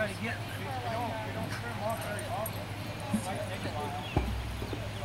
try to get. We don't, we don't trim off very often. It might take a while.